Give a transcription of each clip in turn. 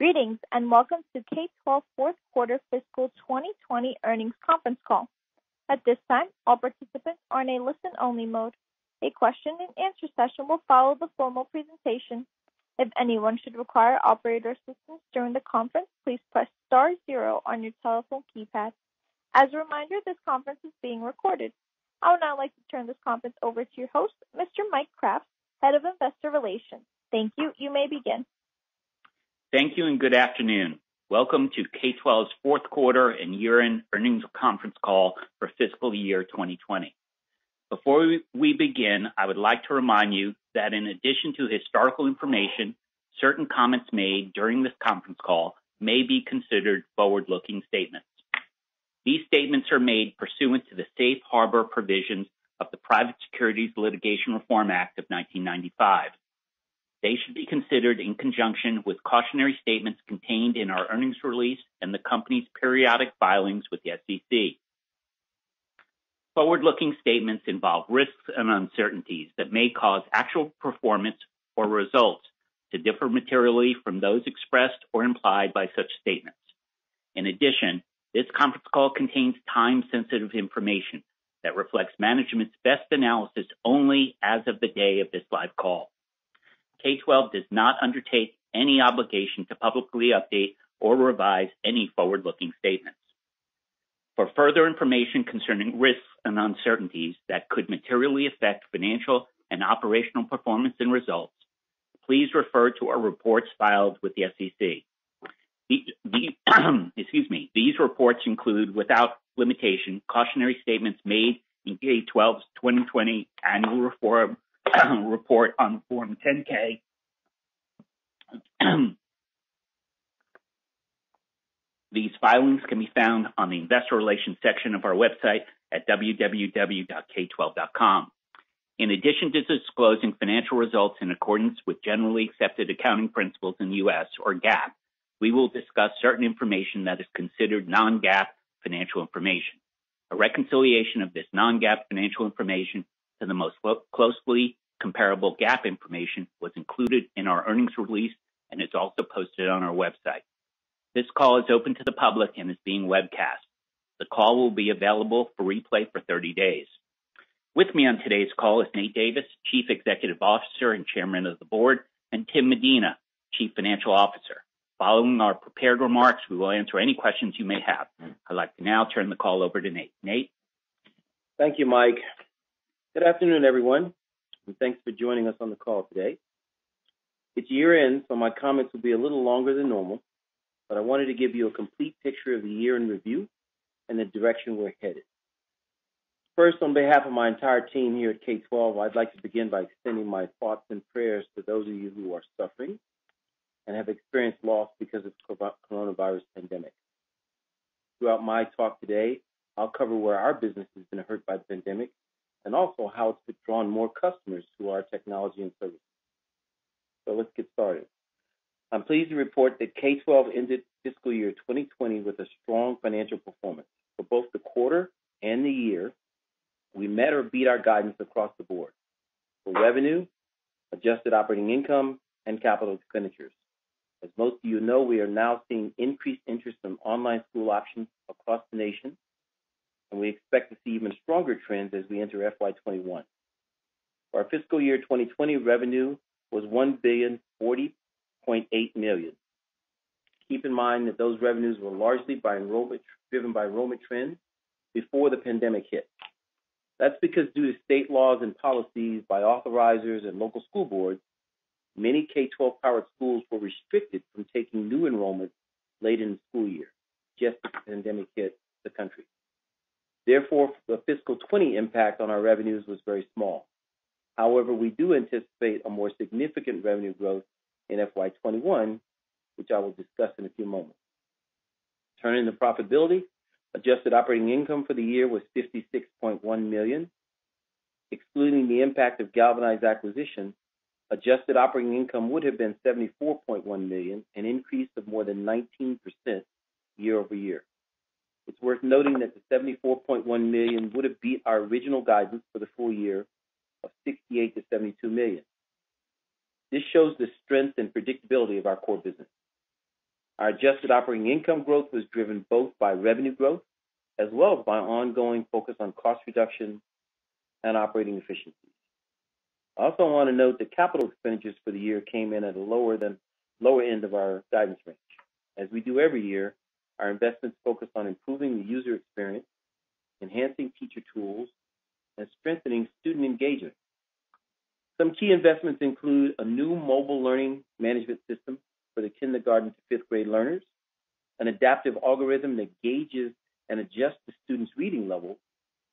Greetings, and welcome to K12 fourth quarter fiscal 2020 earnings conference call. At this time, all participants are in a listen-only mode. A question and answer session will follow the formal presentation. If anyone should require operator assistance during the conference, please press star zero on your telephone keypad. As a reminder, this conference is being recorded. I would now like to turn this conference over to your host, Mr. Mike Kraft, Head of Investor Relations. Thank you. You may begin. Thank you, and good afternoon. Welcome to K12's fourth quarter and year-end earnings conference call for fiscal year 2020. Before we begin, I would like to remind you that in addition to historical information, certain comments made during this conference call may be considered forward-looking statements. These statements are made pursuant to the safe harbor provisions of the Private Securities Litigation Reform Act of 1995. They should be considered in conjunction with cautionary statements contained in our earnings release and the company's periodic filings with the SEC. Forward-looking statements involve risks and uncertainties that may cause actual performance or results to differ materially from those expressed or implied by such statements. In addition, this conference call contains time-sensitive information that reflects management's best analysis only as of the day of this live call. K12 does not undertake any obligation to publicly update or revise any forward-looking statements. For further information concerning risks and uncertainties that could materially affect financial and operational performance and results, please refer to our reports filed with the SEC. Excuse me. These reports include, without limitation, cautionary statements made in K12's 2020 annual report on Form 10-K. These filings can be found on the investor relations section of our website at www.k12.com. In addition to disclosing financial results in accordance with generally accepted accounting principles in the U.S., or GAAP, we will discuss certain information that is considered non-GAAP financial information. A reconciliation of this non-GAAP financial information to the most closely comparable GAAP information was included in our earnings release and is also posted on our website. This call is open to the public and is being webcast. The call will be available for replay for 30 days. With me on today's call is Nate Davis, Chief Executive Officer and Chairman of the Board, and Tim Medina, Chief Financial Officer. Following our prepared remarks, we will answer any questions you may have. I'd like to now turn the call over to Nate. Nate? Thank you, Mike. Good afternoon, everyone, and thanks for joining us on the call today. It's year-end, so my comments will be a little longer than normal, but I wanted to give you a complete picture of the year in review and the direction we're headed. First, on behalf of my entire team here at K12, I'd like to begin by extending my thoughts and prayers to those of you who are suffering and have experienced loss because of the coronavirus pandemic. Throughout my talk today, I'll cover where our business has been hurt by the pandemic and also how it's drawn more customers to our technology and services. So let's get started. I'm pleased to report that K12 ended fiscal year 2020 with a strong financial performance. For both the quarter and the year, we met or beat our guidance across the board for revenue, adjusted operating income, and capital expenditures. As most of you know, we are now seeing increased interest in online school options across the nation, and we expect to see even stronger trends as we enter FY 2021. For our fiscal year 2020, revenue was $1,040.8 million. Keep in mind that those revenues were largely driven by enrollment trends before the pandemic hit. That's because due to state laws and policies by authorizers and local school boards, many K12-powered schools were restricted from taking new enrollments late in the school year, just as the pandemic hit the country. Therefore, the fiscal 2020 impact on our revenues was very small. However, we do anticipate a more significant revenue growth in FY 2021, which I will discuss in a few moments. Turning to profitability, adjusted operating income for the year was 56.1 million. Excluding the impact of Galvanize acquisition, adjusted operating income would have been 74.1 million, an increase of more than 19% year-over-year. It's worth noting that the 74.1 million would have beat our original guidance for the full year of $68 million-$72 million. This shows the strength and predictability of our core business. Our adjusted operating income growth was driven both by revenue growth as well as by ongoing focus on cost reduction and operating efficiencies. I also want to note that capital expenditures for the year came in at a lower than lower end of our guidance range. As we do every year, our investments focus on improving the user experience, enhancing teacher tools, and strengthening student engagement. Some key investments include a new mobile learning management system for the kindergarten to fifth grade learners, an adaptive algorithm that gauges and adjusts the students' reading level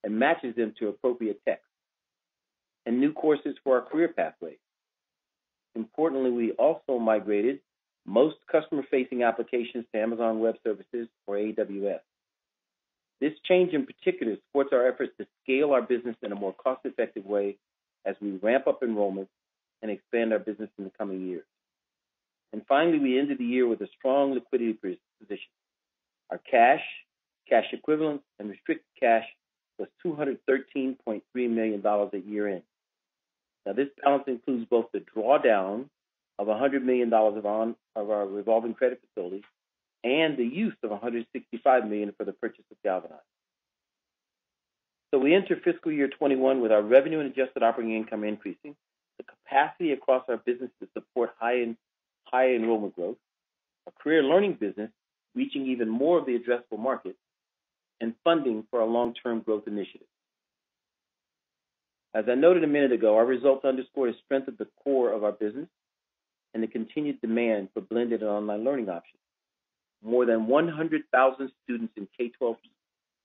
and matches them to appropriate text, and new courses for our career pathways. Importantly, we also migrated most customer-facing applications to Amazon Web Services or AWS. This change in particular supports our efforts to scale our business in a more cost-effective way as we ramp up enrollment and expand our business in the coming years. And finally, we ended the year with a strong liquidity position. Our cash cash equivalents, and restricted cash was $213.3 million at year-end. Now, this balance includes both the drawdown of $100 million of our revolving credit facility and the use of $165 million for the purchase of Galvanize. So we enter fiscal year 2021 with our revenue and adjusted operating income increasing, the capacity across our business to support high enrollment growth, a career learning business reaching even more of the addressable market, and funding for our long-term growth initiatives. As I noted a minute ago, our results underscore the strength of the core of our business and the continued demand for blended and online learning options. More than 100,000 students in K12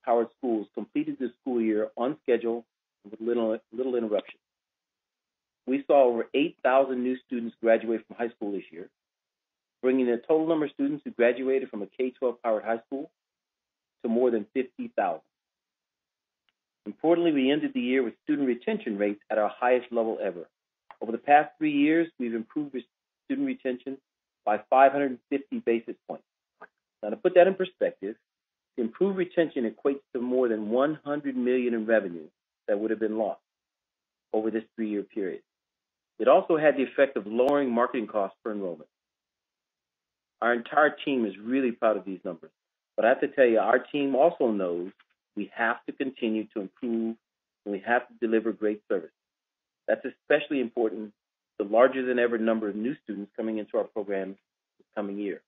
powered schools completed the school year on schedule with little interruption. We saw over 8,000 new students graduate from high school this year, bringing the total number of students who graduated from a K12 powered high school to more than 50,000. Importantly, we ended the year with student retention rates at our highest level ever. Over the past three years, we've improved student retention by 550 basis points. Now, to put that in perspective, improved retention equates to more than $100 million in revenue that would have been lost over this three-year period. It also had the effect of lowering marketing costs per enrollment. Our entire team is really proud of these numbers. But I have to tell you, our team also knows we have to continue to improve, and we have to deliver great service. That's especially important the larger than ever number of new students coming into our programs this coming year.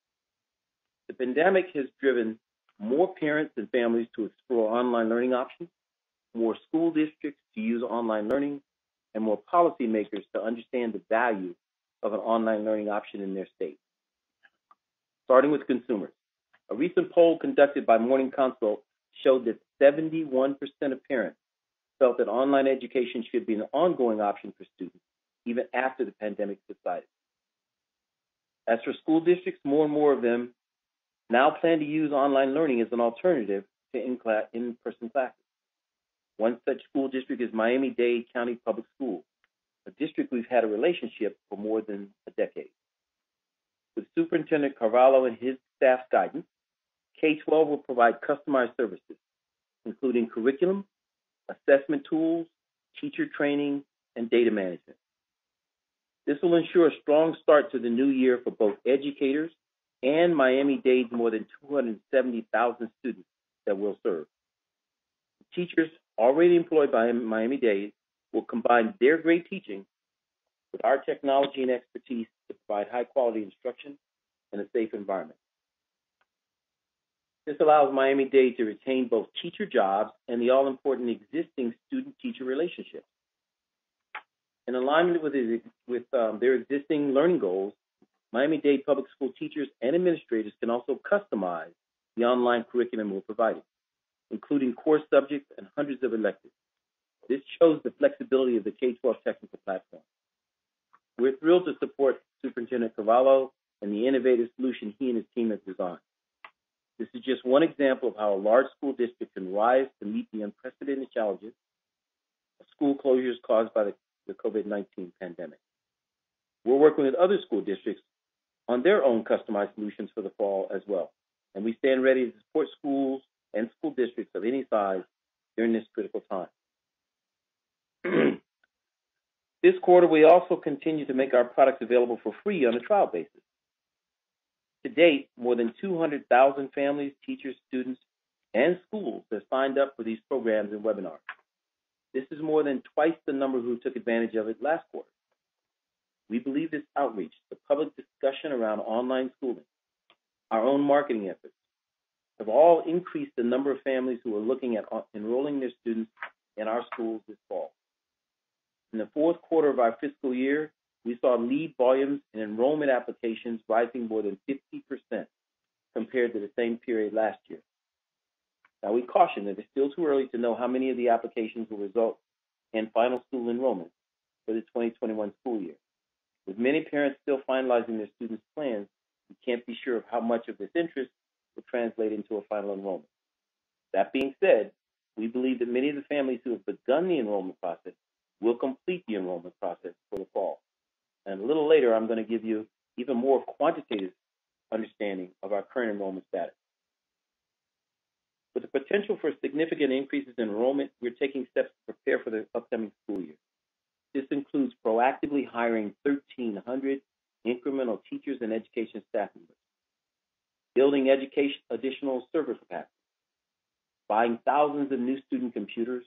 The pandemic has driven more parents and families to explore online learning options, more school districts to use online learning, and more policymakers to understand the value of an online learning option in their state. Starting with consumers. A recent poll conducted by Morning Consult showed that 71% of parents felt that online education should be an ongoing option for students even after the pandemic subsided. As for school districts, more and more of them now plan to use online learning as an alternative to in-person classes. One such school district is Miami-Dade County Public Schools, a district we've had a relationship for more than a decade. With Superintendent Carvalho and his staff's guidance, K12 will provide customized services, including curriculum, assessment tools, teacher training, and data management. This will ensure a strong start to the new year for both educators and Miami-Dade's more than 270,000 students that we'll serve. Teachers already employed by Miami-Dade will combine their great teaching with our technology and expertise to provide high-quality instruction in a safe environment. This allows Miami-Dade to retain both teacher jobs and the all-important existing student-teacher relationship. In alignment with um, their existing learning goals, Miami-Dade Public School teachers and administrators can also customize the online curriculum we're providing, including core subjects and hundreds of electives. This shows the flexibility of the K12 technical platform. We're thrilled to support Superintendent Carvalho and the innovative solution he and his team have designed. This is just one example of how a large school district can rise to meet the unprecedented challenges of school closures caused by the COVID-19 pandemic. We're working with other school districts on their own customized solutions for the fall as well, and we stand ready to support schools and school districts of any size during this critical time. This quarter, we also continue to make our products available for free on a trial basis. To date, more than 200,000 families, teachers, students, and schools have signed up for these programs and webinars. This is more than twice the number who took advantage of it last quarter. We believe this outreach, the public discussion around online schooling, our own marketing efforts, have all increased the number of families who are looking at enrolling their students in our schools this fall. In the fourth quarter of our fiscal year, we saw lead volumes and enrollment applications rising more than 50% compared to the same period last year. Now, we caution that it's still too early to know how many of the applications will result in final school enrollment for the 2021 school year. With many parents still finalizing their students' plans, we can't be sure of how much of this interest will translate into a final enrollment. That being said, we believe that many of the families who have begun the enrollment process will complete the enrollment process for the fall. And a little later, I'm going to give you even more quantitative understanding of our current enrollment status. With the potential for significant increases in enrollment, we're taking steps to prepare for the upcoming school year. This includes proactively hiring 1,300 incremental teachers and education staff members, building education additional server capacity, buying thousands of new student computers,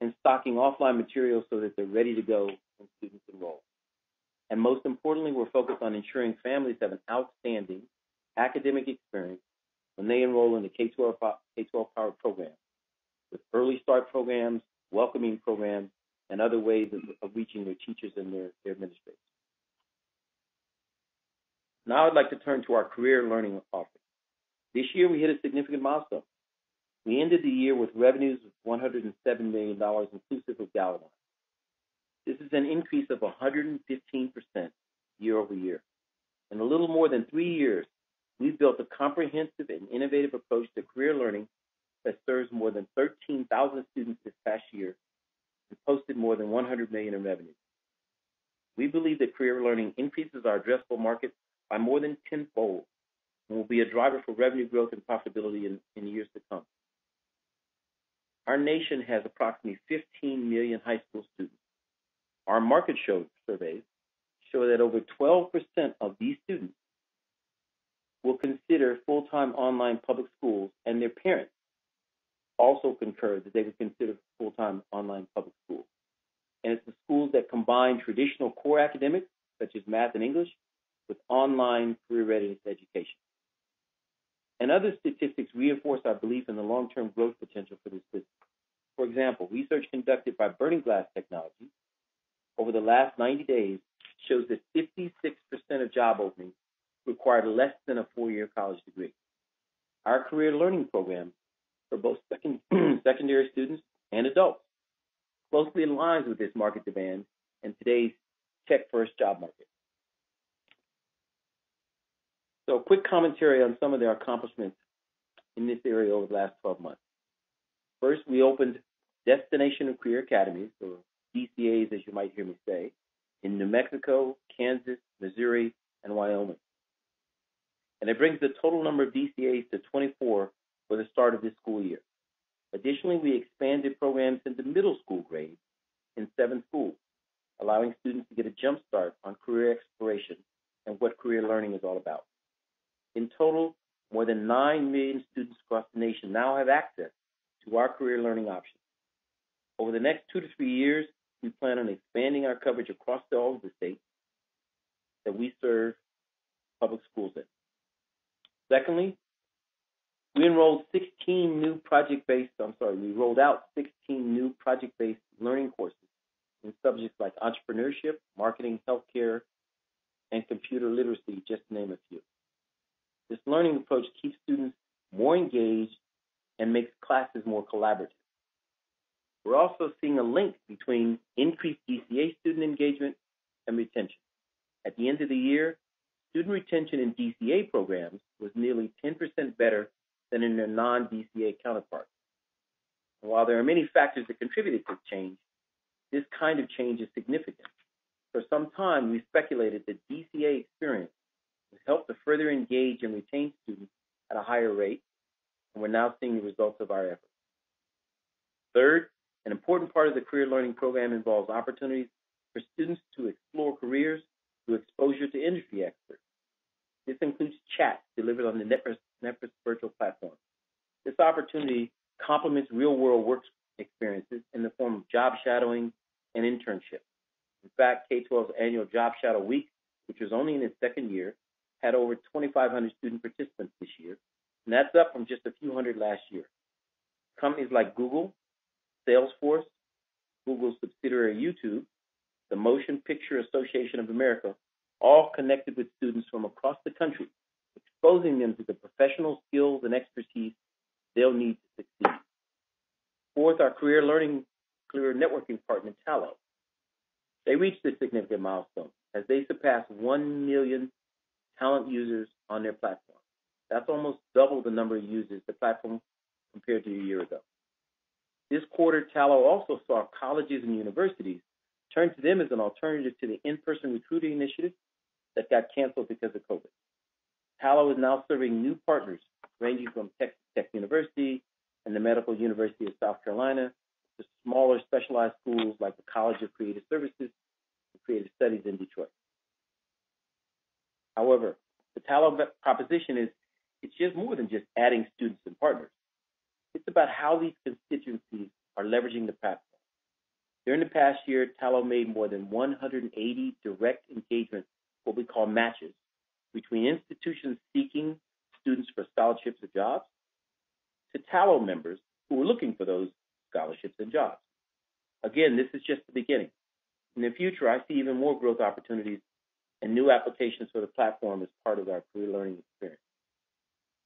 and stocking offline materials so that they're ready to go when students enroll. And most importantly, we're focused on ensuring families have an outstanding academic experience when they enroll in the K-12, K-12 Power program with early start programs, welcoming programs, and other ways of, of reaching their teachers and their, their administrators. Now I'd like to turn to our career learning offering. This year we hit a significant milestone. We ended the year with revenues of $107 million inclusive of Galvanize. This is an increase of 115% year over year. In a little more than three years, we've built a comprehensive and innovative approach to career learning that serves more than 13,000 students this past year and posted more than 100 million in revenue. We believe that career learning increases our addressable market by more than tenfold and will be a driver for revenue growth and profitability in, in years to come. Our nation has approximately 15 million high school students. Our market show surveys show that over 12% of these students will consider full-time online public schools, and their parents also concur that they would consider full-time online public schools. And it's the schools that combine traditional core academics, such as math and English, with online career readiness education. And other statistics reinforce our belief in the long-term growth potential for this business. For example, research conducted by Burning Glass Technologies over the last 90 days shows that 56% of job openings required less than a four-year college degree. Our career learning program for both second, secondary students and adults closely aligns with this market demand and today's tech-first job market. So, a quick commentary on some of their accomplishments in this area over the last 12 months. First, we opened Destination of Career Academies, or DCAs, as you might hear me say, in New Mexico, Kansas, Missouri, and Wyoming. And it brings the total number of DCAs to 24 for the start of this school year. Additionally, we expanded programs into middle school grades in seven schools, allowing students to get a jump start on career exploration and what career learning is all about. In total, more than 9 million students across the nation now have access to our career learning options. Over the next two to three years, we plan on expanding our coverage across all of the states that we serve public schools in. Secondly, we enrolled 16 new project-based, I'm sorry, we rolled out 16 new project-based learning courses in subjects like entrepreneurship, marketing, healthcare, and computer literacy, just to name a few. This learning approach keeps students more engaged and makes classes more collaborative. We're also seeing a link between increased DCA student engagement and retention. At the end of the year, student retention in DCA programs was nearly 10% better than in their non-DCA counterparts. And while there are many factors that contributed to change, this kind of change is significant. For some time, we speculated that DCA experience has helped to further engage and retain students at a higher rate, and we're now seeing the results of our efforts. Third, an important part of the career learning program involves opportunities for students to explore careers through exposure to industry experts. This includes chats delivered on the Nepris, Nepris virtual platform. This opportunity complements real-world work experiences in the form of job shadowing and internship. In fact, K-12's annual Job Shadow Week, which was only in its second year, had over 2,500 student participants this year, and that's up from just a few hundred last year. Companies like Google, Salesforce, Google's subsidiary YouTube, the Motion Picture Association of America, all connected with students from across the country, exposing them to the professional skills and expertise they'll need to succeed. Fourth, our career learning, career networking partner, Tallo. They reached a significant milestone as they surpassed 1 million talent users on their platform. That's almost double the number of users the platform compared to a year ago. This quarter, Tallo also saw colleges and universities turn to them as an alternative to the in-person recruiting initiative that got canceled because of COVID. Tallo is now serving new partners ranging from Texas Tech University and the Medical University of South Carolina to smaller specialized schools like the College of Creative Services and Creative Studies in Detroit. However, the Tallo proposition is it's just more than just adding students and partners. It's about how these constituencies are leveraging the. During the past year, Tallo made more than 180 direct engagements, what we call matches, between institutions seeking students for scholarships or jobs to Tallo members who were looking for those scholarships and jobs. Again, this is just the beginning. In the future, I see even more growth opportunities and new applications for the platform as part of our career learning experience.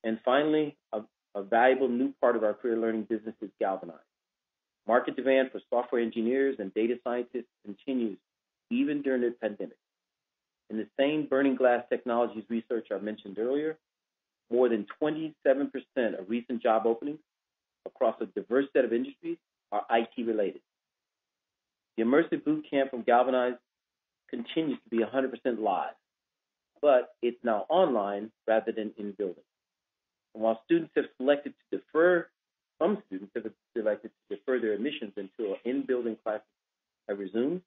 And finally, a, a valuable new part of our career learning business is Galvanize. Market demand for software engineers and data scientists continues even during the pandemic. In the same Burning Glass Technologies research I mentioned earlier, more than 27% of recent job openings across a diverse set of industries are IT related. The immersive boot camp from Galvanize continues to be 100% live, but it's now online rather than in building. And while students have selected to defer, some students have selected to defer their admissions until in-building classes have resumed,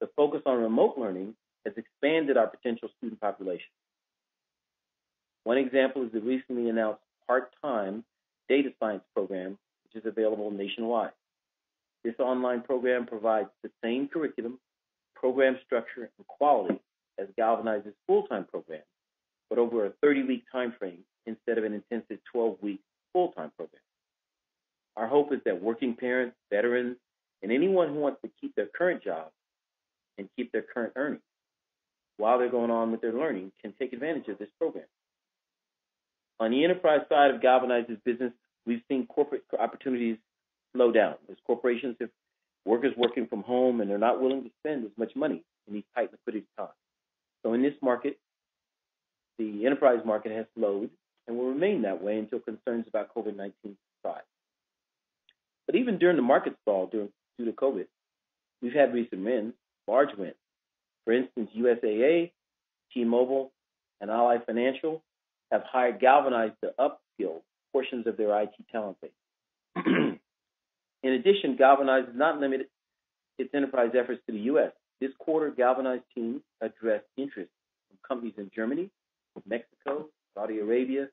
the focus on remote learning has expanded our potential student population. One example is the recently announced part-time data science program, which is available nationwide. This online program provides the same curriculum, program structure, and quality as Galvanize's full-time program, but over a 30-week time frame instead of an intensive 12-week full-time program. Our hope is that working parents, veterans, and anyone who wants to keep their current job and keep their current earnings while they're going on with their learning can take advantage of this program. On the enterprise side of Galvanize's business, we've seen corporate opportunities slow down as corporations have workers working from home and they're not willing to spend as much money in these tight liquidity times. So in this market, the enterprise market has slowed and will remain that way until concerns about COVID-19 subside. But even during the market stall due, due to COVID, we've had recent wins, large wins. For instance, USAA, T-Mobile, and Ally Financial have hired Galvanize to upskill portions of their IT talent base. In addition, Galvanize has not limited its enterprise efforts to the U.S. This quarter, Galvanize teams addressed interest from companies in Germany, Mexico, Saudi Arabia,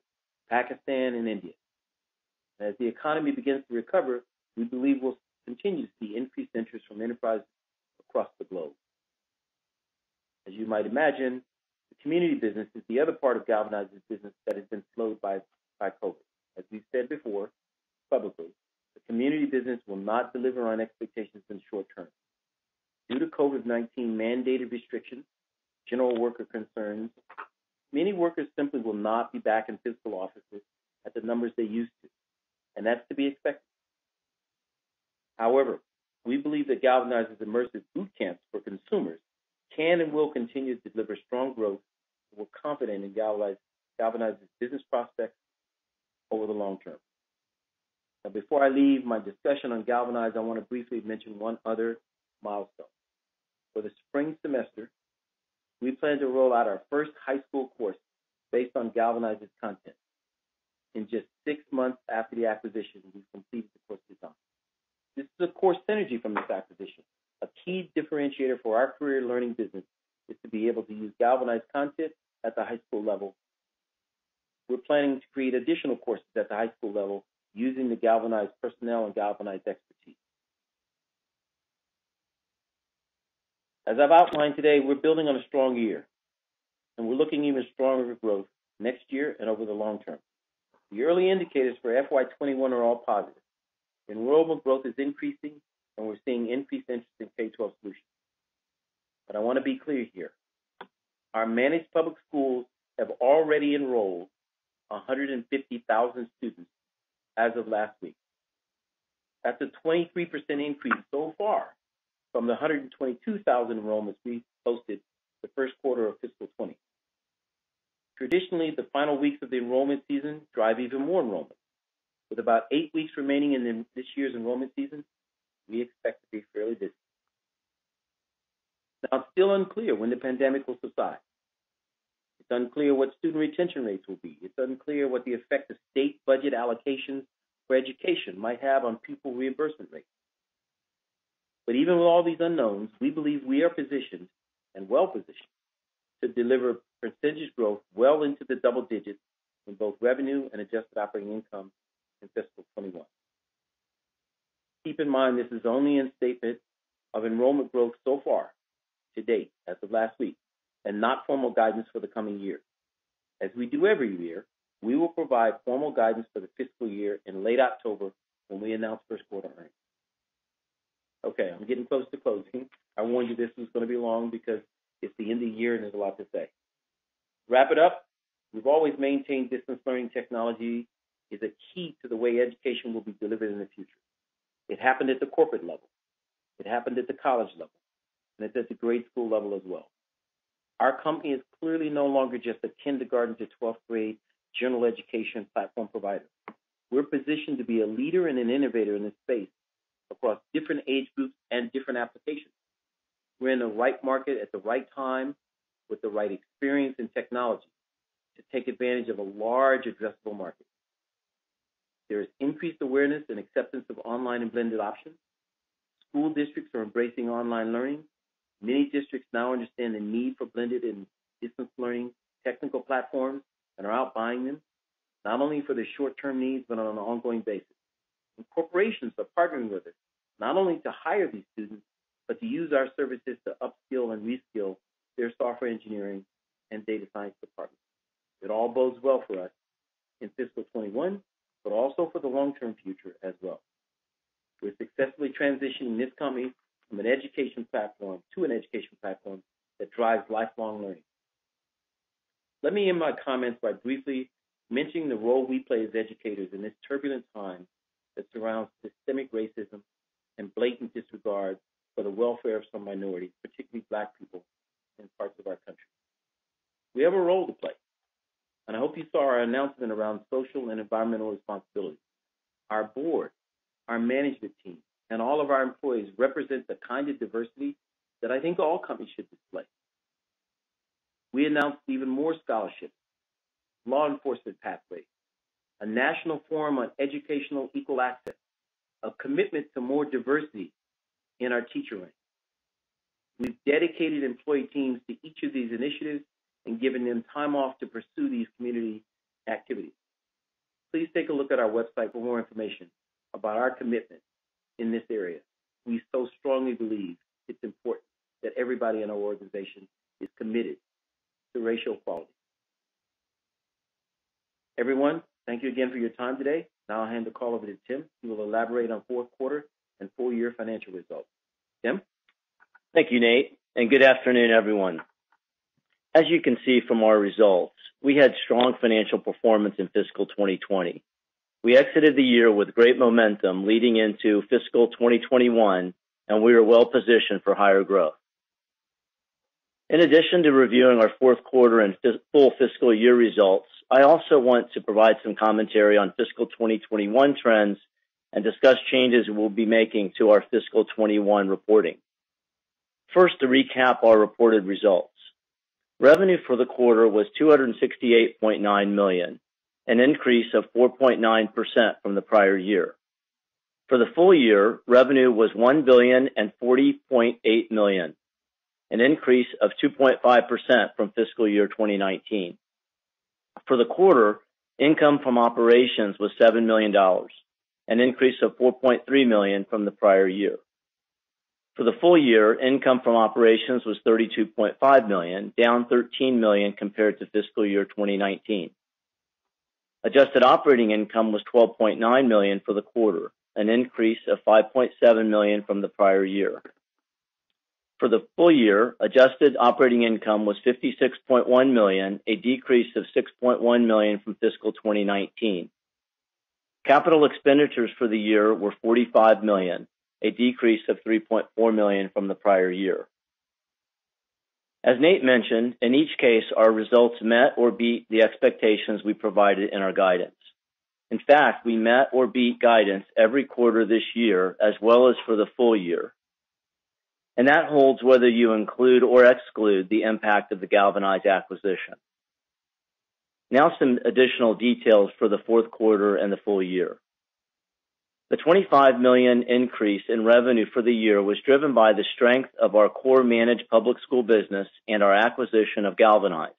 Pakistan, and India. As the economy begins to recover, we believe we'll continue to see increased interest from enterprises across the globe. As you might imagine, the community business is the other part of Galvanize's business that has been slowed by, COVID. As we've said before, publicly, the community business will not deliver on expectations in the short term. Due to COVID-19 mandated restrictions, general worker concerns, many workers simply will not be back in physical offices at the numbers they used to, and that's to be expected. However, we believe that Galvanize's immersive boot camps for consumers can and will continue to deliver strong growth. and We're confident in Galvanize's business prospects over the long term. Now, before I leave my discussion on Galvanize, I want to briefly mention one other milestone. For the spring semester, we plan to roll out our first high school course based on Galvanize's content. In just six months after the acquisition, we've completed the course design. This is a core synergy from this acquisition. A key differentiator for our career learning business is to be able to use Galvanize content at the high school level we're planning to create additional courses at the high school level using the galvanized personnel and galvanized expertise. As I've outlined today, we're building on a strong year, and we're looking even stronger growth next year and over the long term. The early indicators for FY21 are all positive. Enrollment growth is increasing, and we're seeing increased interest in K-12 solutions. But I want to be clear here. Our managed public schools have already enrolled 150,000 students as of last week. That's a 23% increase so far from the 122,000 enrollments we posted the first quarter of fiscal 20. Traditionally, the final weeks of the enrollment season drive even more enrollment. With about eight weeks remaining in this year's enrollment season, we expect to be fairly busy. Now, it's still unclear when the pandemic will subside. It's unclear what student retention rates will be. It's unclear what the effect of state budget allocations for education might have on pupil reimbursement rates. But even with all these unknowns, we believe we are positioned and well positioned to deliver percentage growth well into the double digits in both revenue and adjusted operating income in fiscal 21. Keep in mind this is only a statement of enrollment growth so far to date as of last week and not formal guidance for the coming year. As we do every year, we will provide formal guidance for the fiscal year in late October when we announce first quarter earnings. Okay, I'm getting close to closing. I warned you this was going to be long because it's the end of the year and there's a lot to say. Wrap it up. We've always maintained distance learning technology is a key to the way education will be delivered in the future. It happened at the corporate level. It happened at the college level. And it's at the grade school level as well. Our company is clearly no longer just a kindergarten to 12th grade general education platform provider. We're positioned to be a leader and an innovator in this space across different age groups and different applications. We're in the right market at the right time with the right experience and technology to take advantage of a large addressable market. There is increased awareness and acceptance of online and blended options. School districts are embracing online learning. Many districts now understand the need for blended and distance learning technical platforms and are out buying them, not only for their short-term needs, but on an ongoing basis. And corporations are partnering with us, not only to hire these students, but to use our services to upskill and reskill their software engineering and data science departments. It all bodes well for us in fiscal 21, but also for the long-term future as well. We're successfully transitioning this company from an education platform to an education platform that drives lifelong learning. Let me end my comments by briefly mentioning the role we play as educators in this turbulent time that surrounds systemic racism and blatant disregard for the welfare of some minorities, particularly black people in parts of our country. We have a role to play, and I hope you saw our announcement around social and environmental responsibility. Our board, our management team, and all of our employees represent the kind of diversity that I think all companies should display. We announced even more scholarships, law enforcement pathways, a national forum on educational equal access, a commitment to more diversity in our teacher ranks. We've dedicated employee teams to each of these initiatives and giving them time off to pursue these community activities. Please take a look at our website for more information about our commitment in this area. We so strongly believe it's important that everybody in our organization is committed to racial equality. Everyone, thank you again for your time today. Now I'll hand the call over to Tim. He will elaborate on fourth quarter and full year financial results. Tim? Thank you, Nate, and good afternoon, everyone. As you can see from our results, we had strong financial performance in fiscal 2020. We exited the year with great momentum leading into fiscal 2021, and we are well positioned for higher growth. In addition to reviewing our fourth quarter and full fiscal year results, I also want to provide some commentary on fiscal 2021 trends and discuss changes we'll be making to our fiscal 21 reporting. First, to recap our reported results. Revenue for the quarter was 268.9 million, an increase of 4.9% from the prior year. For the full year, revenue was $1,040.8 million, an increase of 2.5% from fiscal year 2019. For the quarter, income from operations was $7 million, an increase of 4.3 million from the prior year. For the full year, income from operations was 32.5 million, down 13 million compared to fiscal year 2019. Adjusted operating income was 12.9 million for the quarter, an increase of 5.7 million from the prior year. For the full year, adjusted operating income was 56.1 million, a decrease of 6.1 million from fiscal 2019. Capital expenditures for the year were $45 million, a decrease of 3.4 million from the prior year. As Nate mentioned, in each case, our results met or beat the expectations we provided in our guidance. In fact, we met or beat guidance every quarter this year, as well as for the full year. And that holds whether you include or exclude the impact of the Galvanize acquisition. Now some additional details for the fourth quarter and the full year. The 25 million increase in revenue for the year was driven by the strength of our core managed public school business and our acquisition of Galvanize.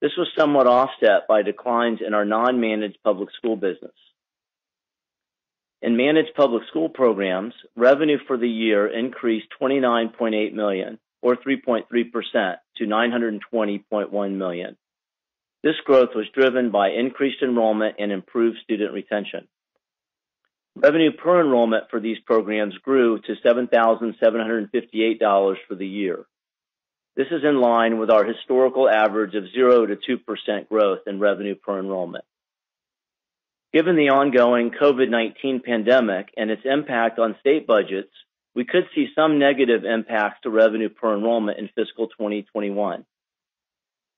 This was somewhat offset by declines in our non-managed public school business. In managed public school programs, revenue for the year increased 29.8 million, or 3.3%, to 920.1 million. This growth was driven by increased enrollment and improved student retention. Revenue per enrollment for these programs grew to $7,758 for the year. This is in line with our historical average of 0%-2% growth in revenue per enrollment. Given the ongoing COVID-19 pandemic and its impact on state budgets, we could see some negative impacts to revenue per enrollment in fiscal 2021.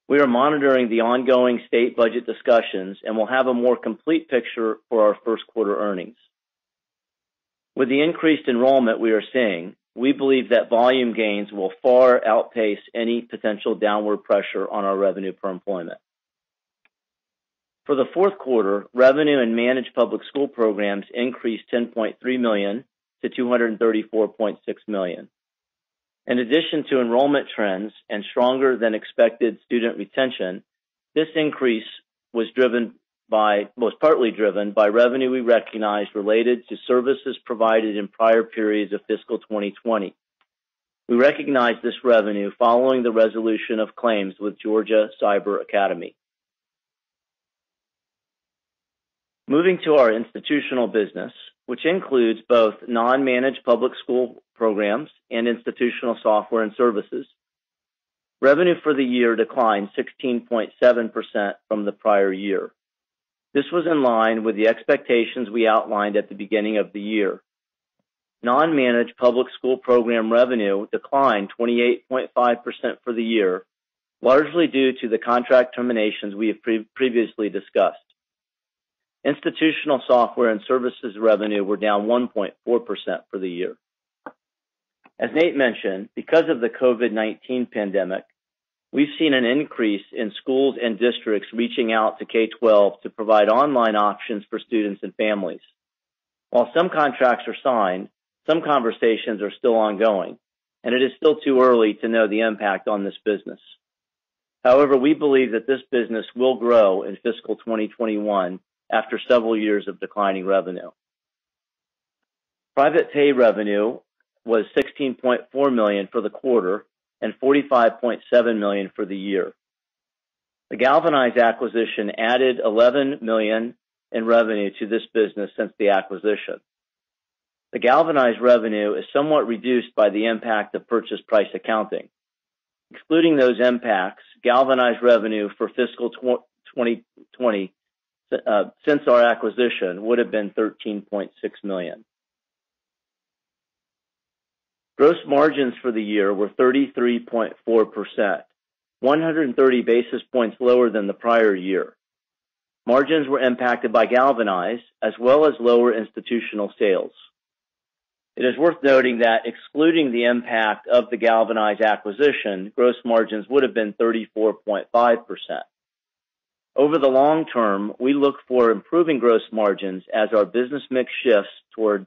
We are monitoring the ongoing state budget discussions and will have a more complete picture for our first quarter earnings. With the increased enrollment we are seeing, we believe that volume gains will far outpace any potential downward pressure on our revenue per employment. For the fourth quarter, revenue in managed public school programs increased 10.3 million to 234.6 million. In addition to enrollment trends and stronger than expected student retention, this increase was partly driven by revenue we recognized related to services provided in prior periods of fiscal 2020. We recognized this revenue following the resolution of claims with Georgia Cyber Academy. Moving to our institutional business, which includes both non-managed public school programs and institutional software and services. Revenue for the year declined 16.7% from the prior year. This was in line with the expectations we outlined at the beginning of the year. Non-managed public school program revenue declined 28.5% for the year, largely due to the contract terminations we have previously discussed. Institutional software and services revenue were down 1.4% for the year. As Nate mentioned, because of the COVID-19 pandemic, we've seen an increase in schools and districts reaching out to K12 to provide online options for students and families. While some contracts are signed, some conversations are still ongoing, and it is still too early to know the impact on this business. However, we believe that this business will grow in fiscal 2021 after several years of declining revenue. Private pay revenue was 16.4 million for the quarter and 45.7 million for the year. The Galvanize acquisition added 11 million in revenue to this business since the acquisition. The Galvanize revenue is somewhat reduced by the impact of purchase price accounting. Excluding those impacts, Galvanize revenue for fiscal 2020 uh, since our acquisition would have been $13.6 million. Gross margins for the year were 33.4%, 130 basis points lower than the prior year. Margins were impacted by Galvanize as well as lower institutional sales. It is worth noting that excluding the impact of the Galvanize acquisition, gross margins would have been 34.5%. Over the long term, we look for improving gross margins as our business mix shifts toward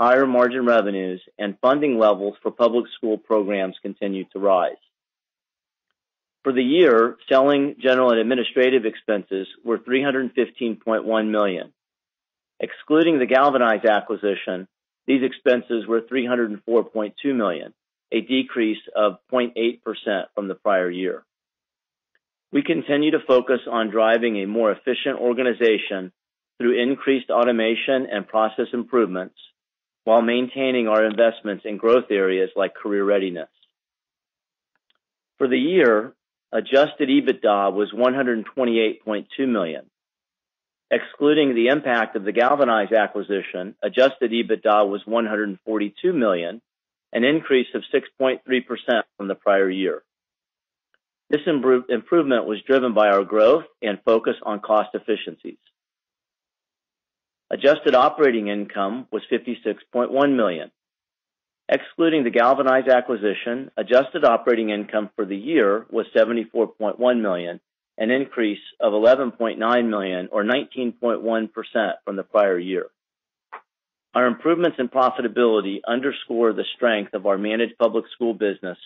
higher margin revenues and funding levels for public school programs continue to rise. For the year, selling, general, and administrative expenses were 315.1 million. Excluding the Galvanize acquisition, these expenses were 304.2 million, a decrease of 0.8% from the prior year. We continue to focus on driving a more efficient organization through increased automation and process improvements while maintaining our investments in growth areas like career readiness. For the year, adjusted EBITDA was $128.2 million. Excluding the impact of the Galvanize acquisition, adjusted EBITDA was $142 million, an increase of 6.3% from the prior year. This improvement was driven by our growth and focus on cost efficiencies. Adjusted operating income was 56.1 million. Excluding the Galvanize acquisition, adjusted operating income for the year was 74.1 million, an increase of 11.9 million or 19.1% from the prior year. Our improvements in profitability underscore the strength of our managed public school business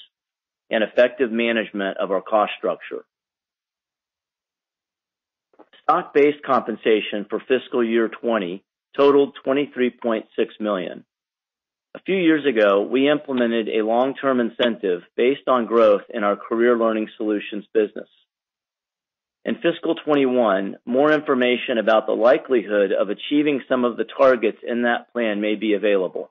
and effective management of our cost structure. Stock-based compensation for fiscal year 2020 totaled 23.6 million. A few years ago, we implemented a long-term incentive based on growth in our Career Learning Solutions business. In fiscal 2021, more information about the likelihood of achieving some of the targets in that plan may be available.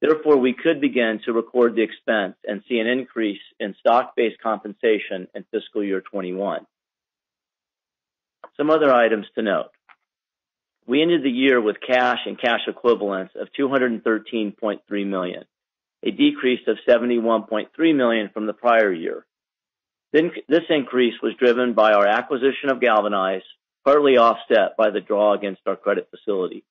Therefore, we could begin to record the expense and see an increase in stock-based compensation in fiscal year 2021. Some other items to note. We ended the year with cash and cash equivalents of 213.3 million, a decrease of 71.3 million from the prior year. This increase was driven by our acquisition of Galvanize, partly offset by the draw against our credit facility.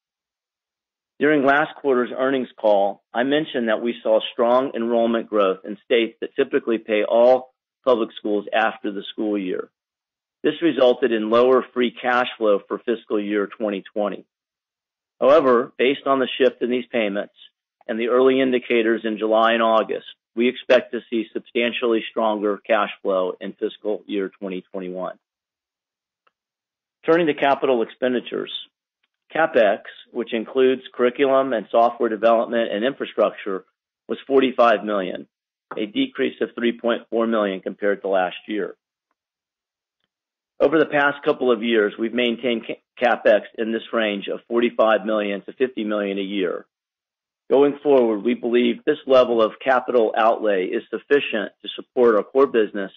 During last quarter's earnings call, I mentioned that we saw strong enrollment growth in states that typically pay all public schools after the school year. This resulted in lower free cash flow for fiscal year 2020. However, based on the shift in these payments and the early indicators in July and August, we expect to see substantially stronger cash flow in fiscal year 2021. Turning to capital expenditures. CapEx, which includes curriculum and software development and infrastructure, was 45 million, a decrease of 3.4 million compared to last year. Over the past couple of years, we've maintained CapEx in this range of $45 million-$50 million a year. Going forward, we believe this level of capital outlay is sufficient to support our core business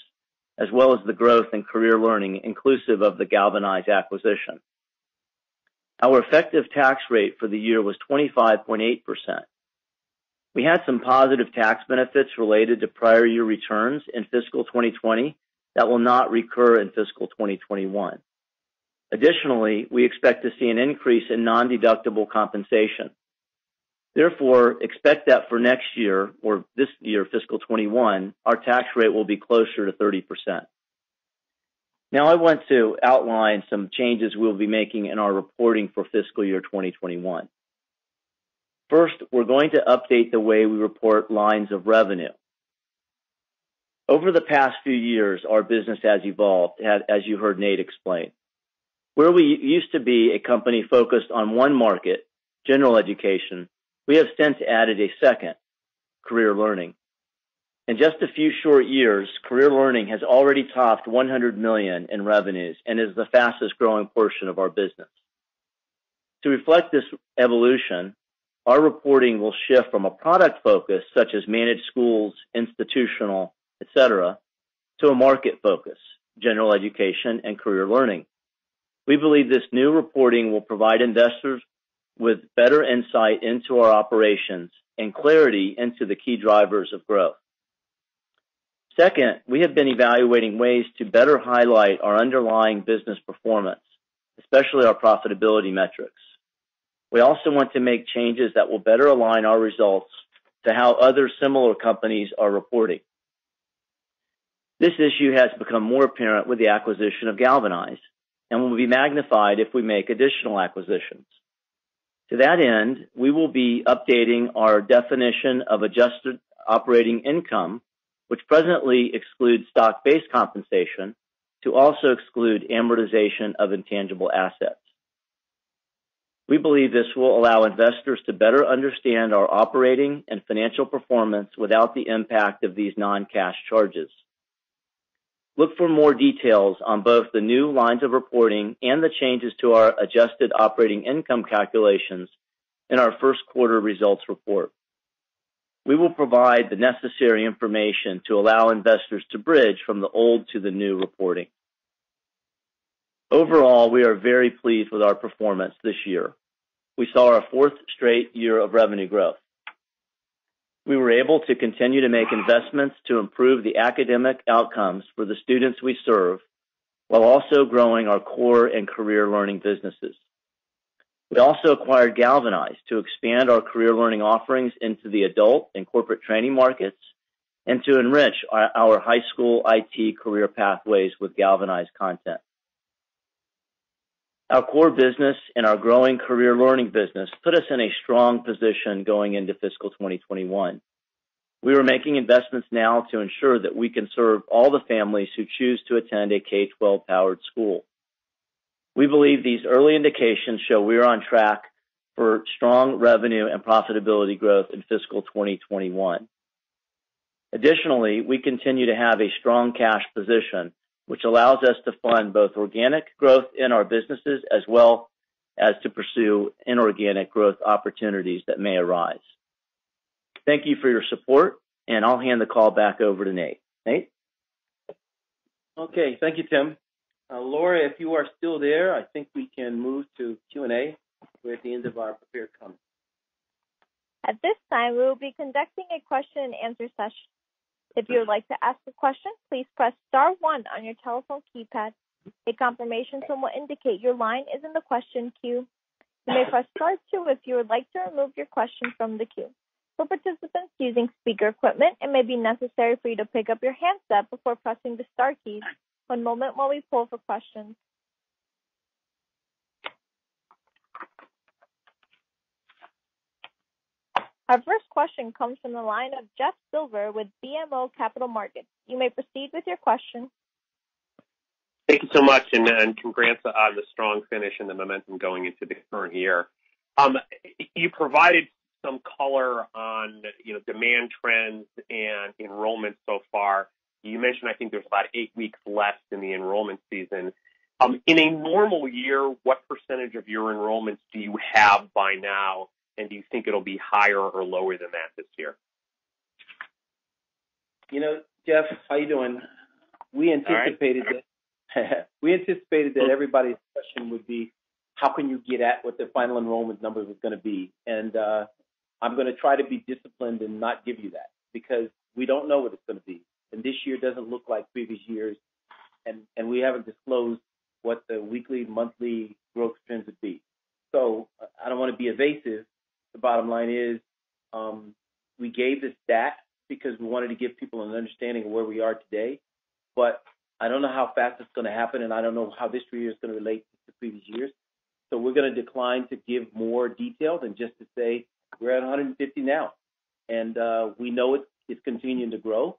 as well as the growth in Career Learning, inclusive of the Galvanize acquisition. Our effective tax rate for the year was 25.8%. We had some positive tax benefits related to prior year returns in fiscal 2020 that will not recur in fiscal 2021. Additionally, we expect to see an increase in non-deductible compensation. Therefore, expect that for next year or this year, fiscal 2021, our tax rate will be closer to 30%. Now I want to outline some changes we'll be making in our reporting for fiscal year 2021. First, we're going to update the way we report lines of revenue. Over the past few years, our business has evolved, as you heard Nate explain. Where we used to be a company focused on one market, general education, we have since added a second, Career Learning. In just a few short years, Career Learning has already topped 100 million in revenues and is the fastest-growing portion of our business. To reflect this evolution, our reporting will shift from a product focus, such as managed schools, institutional, et cetera, to a market focus, general education and Career Learning. We believe this new reporting will provide investors with better insight into our operations and clarity into the key drivers of growth. Second, we have been evaluating ways to better highlight our underlying business performance, especially our profitability metrics. We also want to make changes that will better align our results to how other similar companies are reporting. This issue has become more apparent with the acquisition of Galvanize and will be magnified if we make additional acquisitions. To that end, we will be updating our definition of adjusted operating income, which presently excludes stock-based compensation, to also exclude amortization of intangible assets. We believe this will allow investors to better understand our operating and financial performance without the impact of these non-cash charges. Look for more details on both the new lines of reporting and the changes to our adjusted operating income calculations in our first quarter results report. We will provide the necessary information to allow investors to bridge from the old to the new reporting. Overall, we are very pleased with our performance this year. We saw our fourth straight year of revenue growth. We were able to continue to make investments to improve the academic outcomes for the students we serve, while also growing our core and career learning businesses. We also acquired Galvanize to expand our career learning offerings into the adult and corporate training markets and to enrich our high school IT career pathways with Galvanize content. Our core business and our growing career learning business put us in a strong position going into fiscal 2021. We are making investments now to ensure that we can serve all the families who choose to attend a K12 powered school. We believe these early indications show we are on track for strong revenue and profitability growth in fiscal 2021. Additionally, we continue to have a strong cash position, which allows us to fund both organic growth in our businesses as well as to pursue inorganic growth opportunities that may arise. Thank you for your support, and I'll hand the call back over to Nate. Nate? Okay. Thank you, Tim. Uh, Laura, if you are still there, I think we can move to Q&A. We're at the end of our prepared comments. At this time, we will be conducting a question and answer session. If you would like to ask a question, please press star one on your telephone keypad. A confirmation tone will indicate your line is in the question queue. You may press star two if you would like to remove your question from the queue. For participants using speaker equipment, it may be necessary for you to pick up your handset before pressing the star keys. One moment while we pull for questions. Our first question comes from the line of Jeff Silber with BMO Capital Markets. You may proceed with your question. Thank you so much, and congrats on the strong finish and the momentum going into the current year. Um, you provided some color on you know demand trends and enrollment so far. You mentioned, I think there's about eight weeks left in the enrollment season. Um, in a normal year, what percentage of your enrollments do you have by now, and do you think it'll be higher or lower than that this year? You know, Jeff, how you doing? We anticipated that we anticipated that everybody's question would be, how can you get at what the final enrollment number was going to be? And uh, I'm going to try to be disciplined and not give you that, because we don't know what it's going to be. And this year doesn't look like previous years, and and we haven't disclosed what the weekly, monthly growth trends would be. So I don't want to be evasive. The bottom line is, um, we gave this stat because we wanted to give people an understanding of where we are today. But I don't know how fast it's going to happen, and I don't know how this year is going to relate to previous years. So we're going to decline to give more detail than just to say we're at 150 now. And uh, we know it's continuing to grow.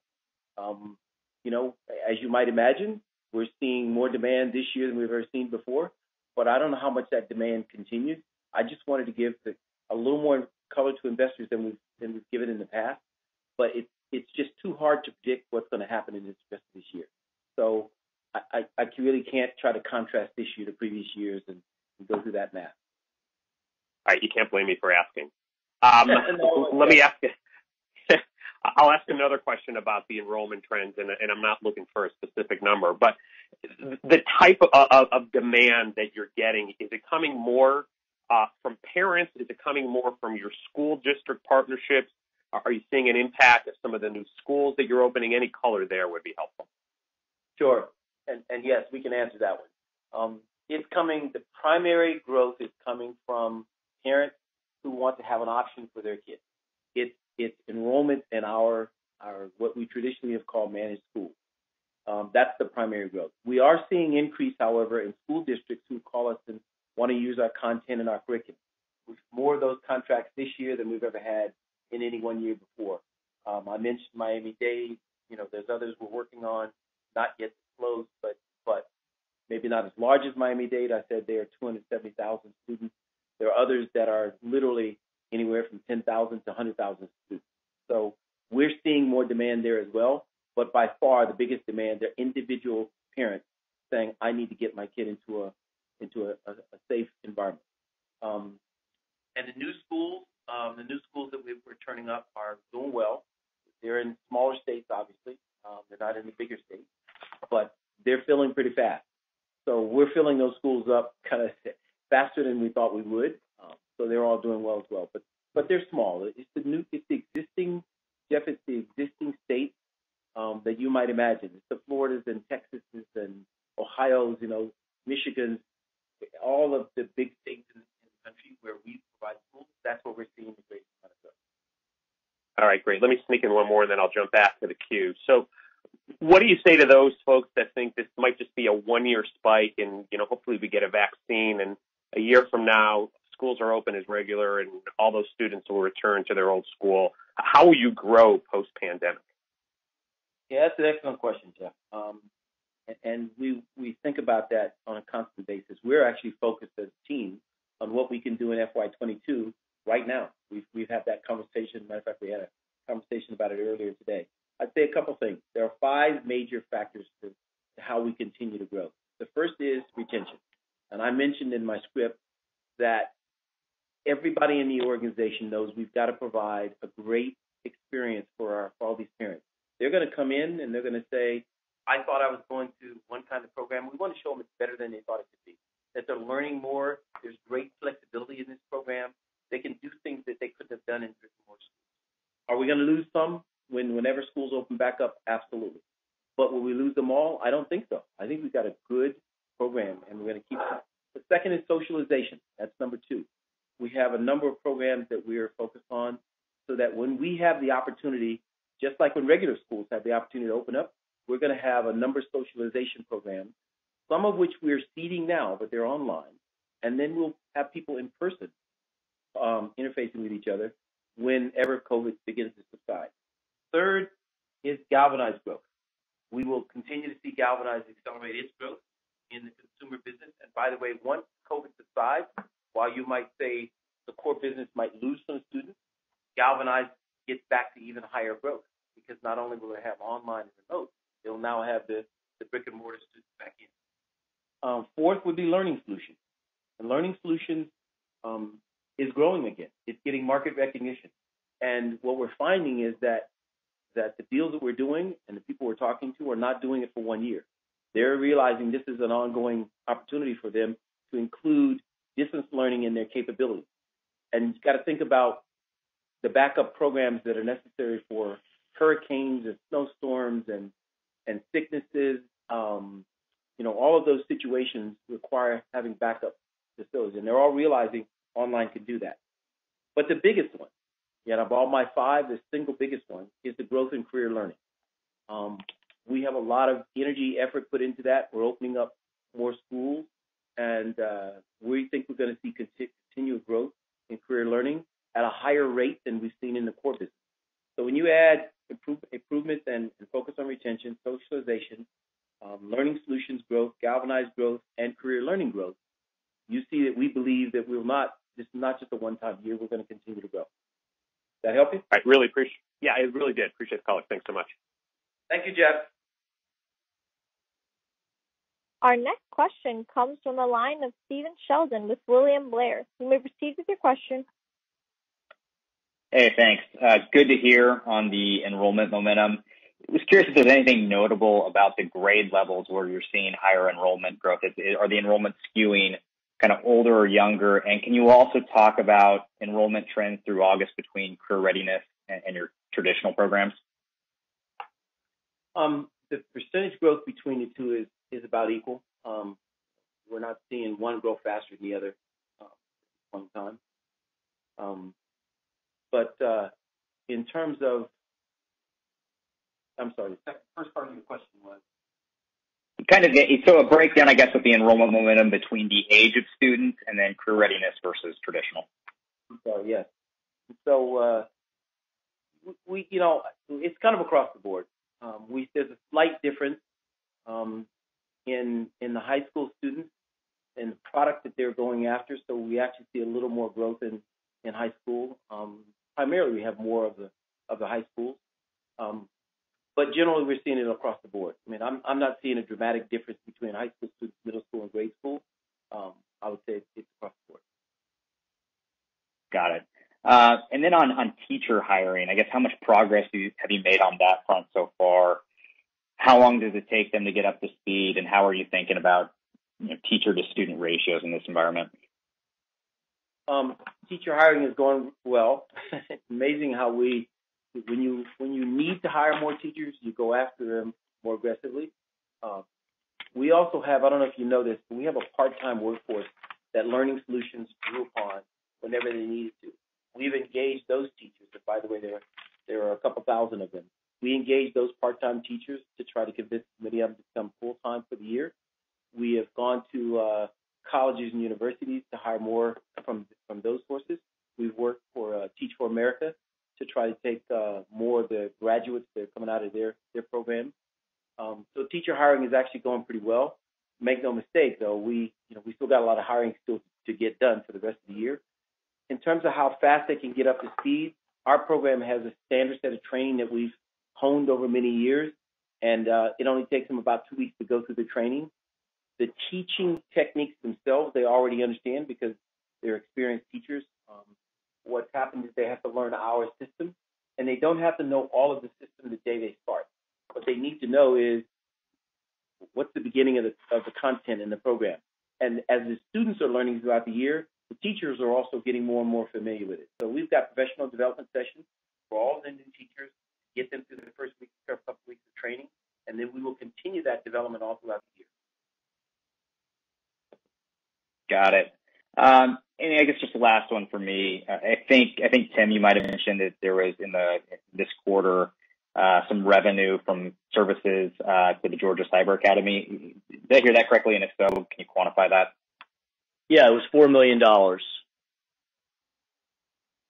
Um, you know, as you might imagine, we're seeing more demand this year than we've ever seen before, but I don't know how much that demand continues. I just wanted to give a little more color to investors than we've given in the past. But it's it's just too hard to predict what's going to happen in the rest of this year. So I I really can't try to contrast this year to previous years and go through that math. All right. You can't blame me for asking. Um, no. Let me ask you. I'll ask another question about the enrollment trends, and I'm not looking for a specific number. But the type of demand that you're getting, is it coming more from parents? Is it coming more from your school district partnerships? Are you seeing an impact of some of the new schools that you're opening? Any color there would be helpful. Sure. And, and yes, we can answer that one. Um, it's coming, the primary growth is coming from parents who want to have an option for their kids. It's it's enrollment in our, our, what we traditionally have called managed schools. Um, That's the primary growth. We are seeing increase, however, in school districts who call us and want to use our content and our curriculum. With more of those contracts this year than we've ever had in any one year before. Um, I mentioned Miami-Dade, You know, there's others we're working on, not yet disclosed, but but maybe not as large as Miami-Dade. I said there are 270,000 students. There are others that are literally anywhere from 10,000 to 100,000 students. So we're seeing more demand there as well. But by far, the biggest demand, they're individual parents saying, "I need to get my kid into a into a, a, a safe environment." Um, and the new schools, um, the new schools that we, we're turning up are doing well. They're in smaller states, obviously. Um, they're not in the bigger states, but they're filling pretty fast. So we're filling those schools up kind of faster than we thought we would. Um, so they're all doing well as well. But but they're small. It's the new, it's the existing, Jeff. It's the existing states um, that you might imagine. It's the Floridas and Texases and Ohio's, you know, Michigan's, all of the big states in, in the country where we provide schools. That's what we're seeing the greatest amount of growth. All right, great. Let me sneak in one more, and then I'll jump back to the queue. So, what do you say to those folks that think this might just be a one-year spike, and you know, hopefully we get a vaccine, and a year from now schools are open as regular, and all those students will return to their old school? How will you grow post-pandemic? Yeah, that's an excellent question, Jeff. Um, and, we we think about that on a constant basis. We're actually focused as a team on what we can do in FY22 right now. We've we've had that conversation. Matter of fact, we had a conversation about it earlier today. I'd say a couple things. There are five major factors to, to how we continue to grow. The first is retention, and I mentioned in my script that everybody in the organization knows we've got to provide a great experience for our for all these parents. They're going to come in and they're going to say, I thought I was going to one kind of program. We want to show them it's better than they thought it could be. That they're learning more. There's great flexibility in this program. They can do things that they couldn't have done in and schools. Are we going to lose some when whenever schools open back up? Absolutely. But will we lose them all? I don't think so. I think we've got a good program and we're going to keep them. The second is socialization. That's number two. We have a number of programs that we are focused on so that when we have the opportunity, just like when regular schools have the opportunity to open up, we're going to have a number of socialization programs, some of which we're seeding now, but they're online. And then we'll have people in person um, interfacing with each other whenever COVID begins to subside. Third is Galvanize growth. We will continue to see Galvanize accelerate its growth in the consumer business. And by the way, once COVID subsides, while you might say the core business might lose some students, Galvanize gets back to even higher growth because not only will it have online and remote, it'll now have the, the brick and mortar students back in. Um, fourth would be learning solutions. And learning solutions um, is growing again. It's getting market recognition. And what we're finding is that that the deals that we're doing and the people we're talking to are not doing it for one year. They're realizing this is an ongoing opportunity for them to include distance learning in their capabilities. And you've got to think about the backup programs that are necessary for hurricanes and snowstorms and and sicknesses. Um, you know, all of those situations require having backup facilities, and they're all realizing online can do that. But the biggest one, yet of all my five, the single biggest one is the growth in career learning. Um, we have a lot of energy, effort put into that. We're opening up more schools, and uh, we think we're going to see continued growth in career learning at a higher rate than we've seen in the core business. So when you add improvements and, and, focus on retention, socialization, um, learning solutions growth, Galvanize growth, and career learning growth, you see that we believe that we'll not, this is not just a one-time year, we're going to continue to grow. That help you? I really appreciate. Yeah, I really did appreciate the call. Thanks so much. Thank you, Jeff. Our next question comes from the line of Stephen Sheldon with William Blair. You may proceed with your question. Hey, thanks. Uh, good to hear on the enrollment momentum. Was curious if there's anything notable about the grade levels where you're seeing higher enrollment growth. Are the enrollments skewing kind of older or younger? And can you also talk about enrollment trends through August between career readiness and, your traditional programs? Um, the percentage growth between the two is, is about equal. Um, we're not seeing one grow faster than the other uh, at one time. Um, but uh, in terms of, I'm sorry, the first part of your question was? Kind of, so a breakdown, I guess, of the enrollment momentum between the age of students and then career readiness versus traditional. I'm sorry, yes. So, uh, we, you know, it's kind of across the board. Um, we there's a slight difference um, in in the high school students and the product that they're going after. So we actually see a little more growth in in high school. Primarily, we have more of the of the high schools, um, but generally we're seeing it across the board. I mean, I'm I'm not seeing a dramatic difference between high school students, middle school, and grade school. Um, I would say it's across the board. Got it. Uh, and then on, on teacher hiring, I guess how much progress you, have you made on that front so far? How long does it take them to get up to speed, and how are you thinking about you know, teacher to student ratios in this environment? Um, teacher hiring is going well. it's amazing how we, when you when you need to hire more teachers, you go after them more aggressively. Uh, we also have, I don't know if you know this, but we have a part-time workforce that Learning Solutions drew upon whenever they needed to. We've engaged those teachers, and by the way, there there are a couple thousand of them. We engage those part-time teachers to try to convince many of them to become full-time for the year. We have gone to uh, colleges and universities to hire more from from those sources. We've worked for uh, Teach for America to try to take uh, more of the graduates that are coming out of their their program. Um, so teacher hiring is actually going pretty well. Make no mistake, though, we you know we still got a lot of hiring still to get done for the rest of the year. In terms of how fast they can get up to speed, our program has a standard set of training that we've honed over many years, and uh, it only takes them about two weeks to go through the training. The teaching techniques themselves, they already understand because they're experienced teachers. Um, what's happened is they have to learn our system, and they don't have to know all of the system the day they start. What they need to know is beginning of the of the content in the program. And as the students are learning throughout the year, the teachers are also getting more and more familiar with it. So we've got professional development sessions for all the new teachers, get them through the first week, couple weeks of training, and then we will continue that development all throughout the year. Got it. Um, and I guess just the last one for me. I think I think Tim, you might have mentioned that there was in the this quarter uh, some revenue from services uh, to the Georgia Cyber Academy. Did I hear that correctly? And if so, can you quantify that? Yeah, it was $4 million.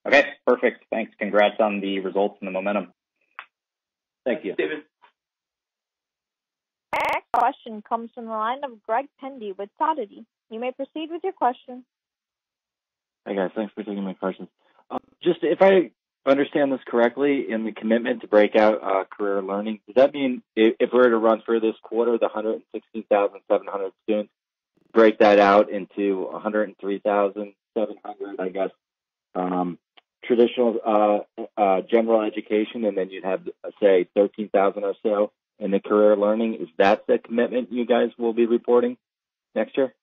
Okay, perfect. Thanks. Congrats on the results and the momentum. Thank you. David. Next question comes from the line of Greg Pendy with Sidoti. You may proceed with your question. Hi, guys. Thanks for taking my questions. Uh, just if I understand this correctly, in the commitment to break out uh, career learning, does that mean if, if we were to run through this quarter, the 116,700 students, break that out into 103,700, I guess, um, traditional uh, uh, general education, and then you'd have, say, 13,000 or so in the career learning. Is that the commitment you guys will be reporting next year?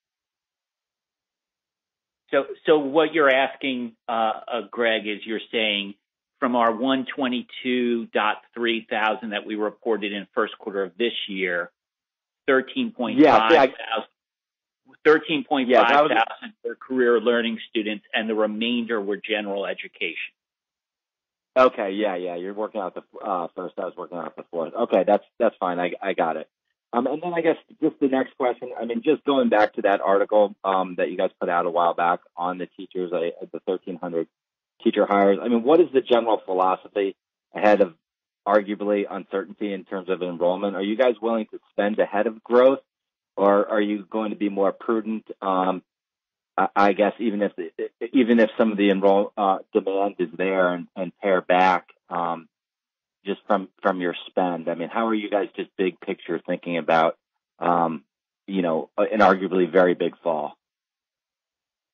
So, so what you're asking, uh, uh, Greg, is you're saying from our 122.3 thousand that we reported in first quarter of this year, 13.5 Yeah, I- thousand, 13.5 Yeah, thousand were career learning students, and the remainder were general education. Okay, yeah, yeah. You're working out the uh, first. I was working out the fourth. Okay, that's that's fine. I I got it. Um, and then I guess just the next question. I mean, just going back to that article um, that you guys put out a while back on the teachers, uh, the 1,300 teacher hires. I mean, what is the general philosophy ahead of arguably uncertainty in terms of enrollment? Are you guys willing to spend ahead of growth, or are you going to be more prudent? Um, I, I guess even if even if some of the enroll uh, demand is there and, and pare back um, just from from your spend. I mean, how are you guys just big picture thinking about um, you know an arguably very big fall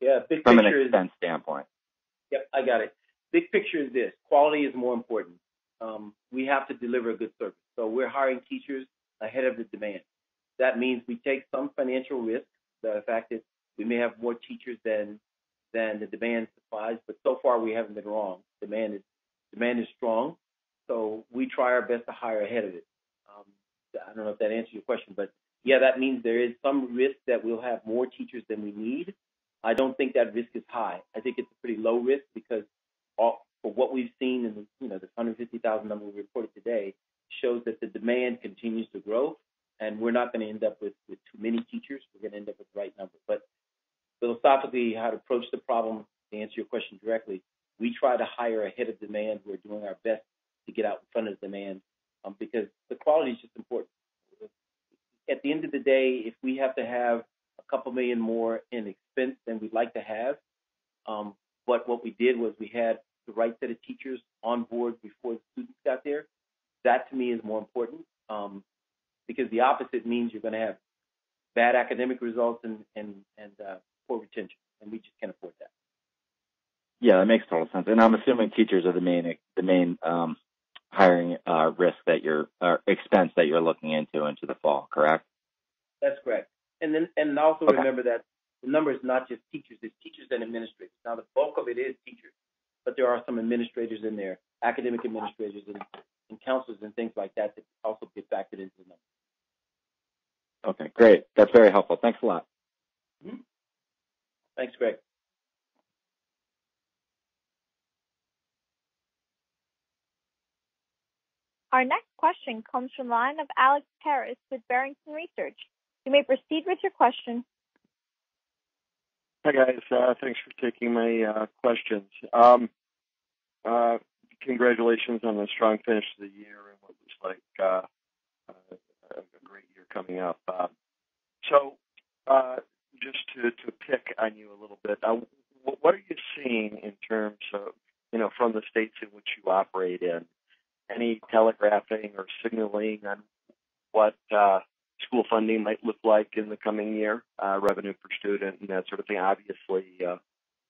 Yeah, big from an picture is expense standpoint? Yep, I got it. Big picture is this: quality is more important. Um, we have to deliver a good service, so we're hiring teachers ahead of the demand. That means we take some financial risk. The fact that we may have more teachers than than the demand supplies, but so far we haven't been wrong. Demand is demand is strong, so we try our best to hire ahead of it. Um, I don't know if that answers your question, but yeah, that means there is some risk that we'll have more teachers than we need. I don't think that risk is high. I think it's a pretty low risk because all, for what we've seen in the, you know, the 150,000 number we reported today shows that the demand continues to grow, and we're not going to end up with, with too many teachers. We're going to end up with the right number. But philosophically, how to approach the problem, to answer your question directly, we try to hire ahead of demand. We're doing our best to get out in front of demand um, because the quality is just important. At the end of the day, if we have to have a couple million more in expense than we'd like to have, um, but what we did was we had the right set of teachers on board before the students got there. That to me is more important um, because the opposite means you're going to have bad academic results and and and uh, poor retention, and we just can't afford that. Yeah, that makes total sense. And I'm assuming teachers are the main the main um, hiring uh, risk that you're or expense that you're looking into into the fall, correct? That's correct. And then and also Okay. remember that the number is not just teachers; it's teachers and administrators. Now the bulk of it is teachers, but there are some administrators in there, academic administrators and, and counselors and things like that that also get factored into the number. Okay, great. That's very helpful. Thanks a lot. Mm-hmm. Thanks, Greg. Our next question comes from the line of Alex Paris with Barrington Research. You may proceed with your question. Hi, guys. Uh, thanks for taking my uh, questions. Um, uh, congratulations on the strong finish to the year and what looks like a great year coming up. So, just to, pick on you a little bit, what are you seeing in terms of, you know, from the states in which you operate in? Any telegraphing or signaling on what uh, school funding might look like in the coming year, uh, revenue per student and that sort of thing. Obviously, uh,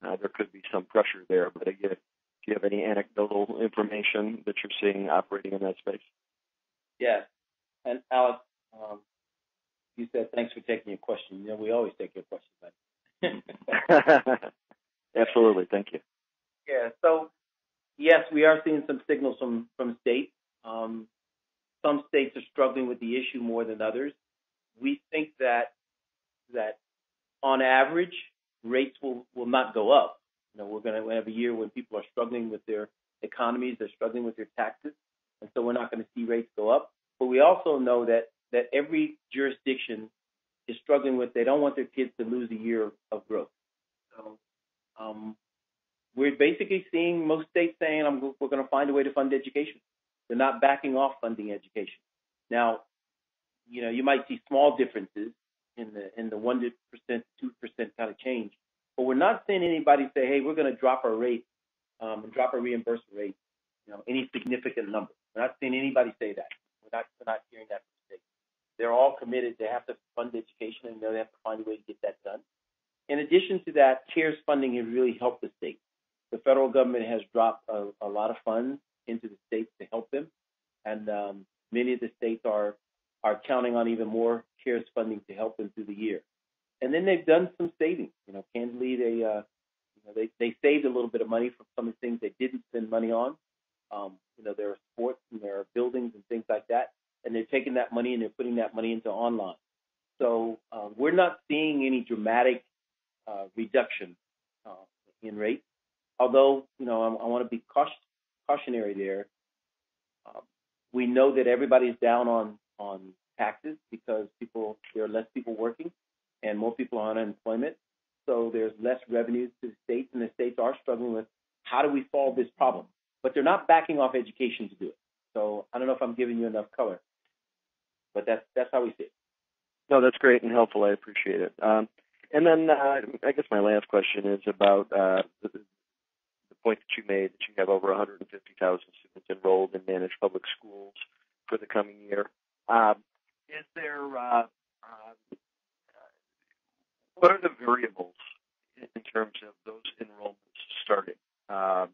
uh, there could be some pressure there, but again, do you have any anecdotal information that you're seeing operating in that space? Yes. And Alex, um, you said thanks for taking your question. You know, we always take your questions. Absolutely. Thank you. Yeah. So yes, we are seeing some signals from from states. Um, some states are struggling with the issue more than others. We think that that on average rates will will not go up. You know, we're going to have a year when people are struggling with their economies, they're struggling with their taxes, and so we're not going to see rates go up. But we also know that that every jurisdiction is struggling with they don't want their kids to lose a year of, of growth. So um, we're basically seeing most states saying I'm, we're going to find a way to fund education. They're not backing off funding education. Now, you know, you might see small differences in the in the one percent, two percent kind of change, but we're not seeing anybody say, "Hey, we're going to drop our rate um, and drop our reimbursement rate." You know, any significant number. We're not seeing anybody say that. We're not we're not hearing that from. They're all committed. They have to fund education, and they have to find a way to get that done. In addition to that, CARES funding has really helped the states. The federal government has dropped a, a lot of funds into the states to help them, and um, many of the states are are counting on even more CARES funding to help them through the year. And then they've done some savings. You know, candidly, they uh, you know they they saved a little bit of money from some of the things they didn't spend money on. Um, you know, there are sports and there are buildings and things like that, and they're taking that money and they're putting that money into online. So uh, we're not seeing any dramatic uh, reduction uh, in rates. Although, you know, I, I want to be cautious, cautionary there. Um, we know that everybody's down on on taxes because people there are less people working and more people on unemployment. So there's less revenues to the states, and the states are struggling with how do we solve this problem. But they're not backing off education to do it. So I don't know if I'm giving you enough color, but that's that's how we see it. No, that's great and helpful. I appreciate it. Um, and then uh, I guess my last question is about uh, the, the point that you made that you have over 150,000 students enrolled in managed public schools for the coming year. Um, is there uh, uh, what are the variables in, terms of those enrollments starting, um,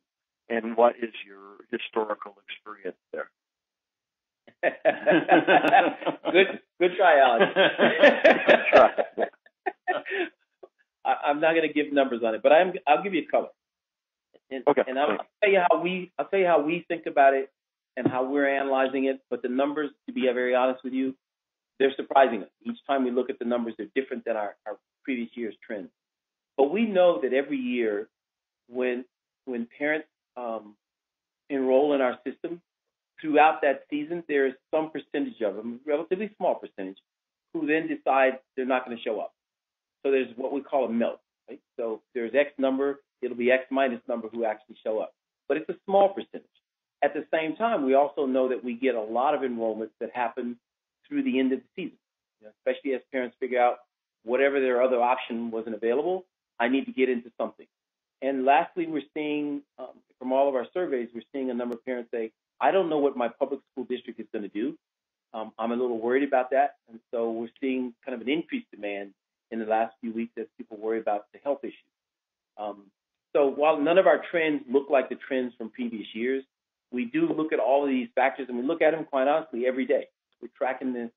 and what is your historical experience there? good, good try, Alex. Good try. I'm not going to give numbers on it, but I'm. I'll give you a color. And, Okay, And I'll. I'll tell you how we. I'll tell you how we think about it and how we're analyzing it. But the numbers, to be very honest with you, they're surprising us. Each time we look at the numbers, they're different than our, our previous year's trends. But we know that every year, when when parents um, enroll in our system, throughout that season, there is some percentage of them, relatively small percentage, who then decide they're not going to show up. So there's what we call a melt. Right? So there's X number, it'll be X minus number who actually show up. But it's a small percentage. At the same time, we also know that we get a lot of enrollments that happen through the end of the season, you know, especially as parents figure out whatever their other option wasn't available, I need to get into something. And lastly, we're seeing um, from all of our surveys, we're seeing a number of parents say, I don't know what my public school district is going to do. Um, I'm a little worried about that. And so we're seeing kind of an increased demand in the last few weeks as people worry about the health issues. Um, so while none of our trends look like the trends from previous years, we do look at all of these factors and we look at them quite honestly every day. We're tracking the,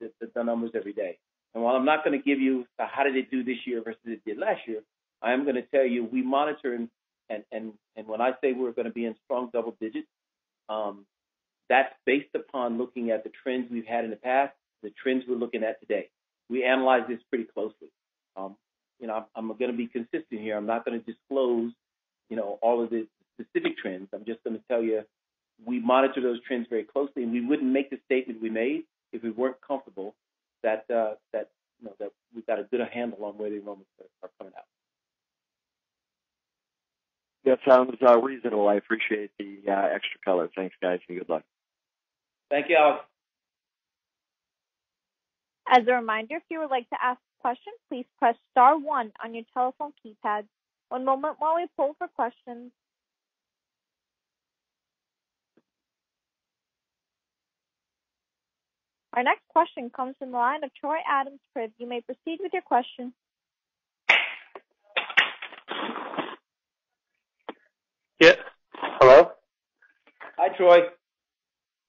the, the numbers every day. And while I'm not going to give you the, how did it do this year versus it did last year, I am going to tell you we monitor and and and, and when I say we're going to be in strong double digits, um, that's based upon looking at the trends we've had in the past, the trends we're looking at today. We analyze this pretty closely. Um, you know, I'm, I'm going to be consistent here. I'm not going to disclose, you know, all of the specific trends. I'm just going to tell you we monitor those trends very closely, and we wouldn't make the statement we made if we weren't comfortable that uh, that you know that we've got a good handle on where the enrollments are, are coming out. That sounds uh, reasonable. I appreciate the uh, extra color. Thanks, guys, and good luck. Thank you, Alex. As a reminder, if you would like to ask a question, please press star one on your telephone keypad. One moment while we poll for questions. Our next question comes from the line of Troy Adams Priv. You may proceed with your question. Yeah. Hello? Hi, Troy.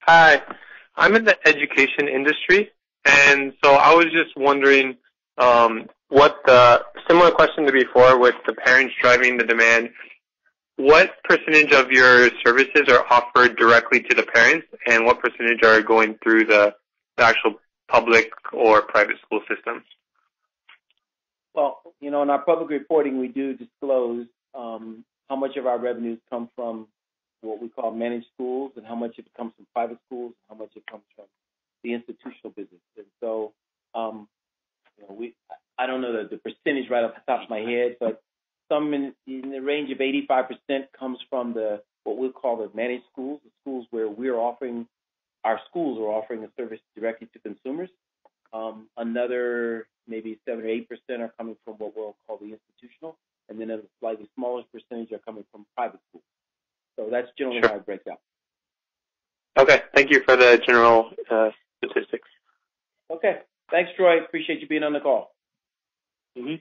Hi. I'm in the education industry, and so I was just wondering um, what the similar question to before with the parents driving the demand. What percentage of your services are offered directly to the parents, and what percentage are going through the, the actual public or private school systems? Well, you know, in our public reporting, we do disclose um, how much of our revenues come from what we call managed schools and how much it comes from private schools and how much it comes from the institutional business. And so, um, you know, we I don't know the, the percentage right off the top of my head, but some in, in the range of 85% comes from the what we'll call the managed schools, the schools where we're offering our schools are offering a service directly to consumers. Um, another maybe seven or eight percent are coming from what we'll call the institutional, and then a slightly smaller percentage are coming from private schools. So that's generally Sure. how it breaks out. Okay, thank you for the general uh, statistics. Okay. Thanks, Troy. Appreciate you being on the call. Mm-hmm.